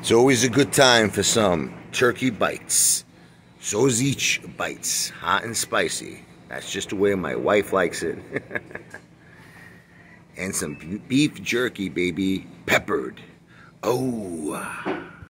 It's always a good time for some turkey bites. Sausage bites, hot and spicy. That's just the way my wife likes it. and some beef jerky, baby, peppered. Oh.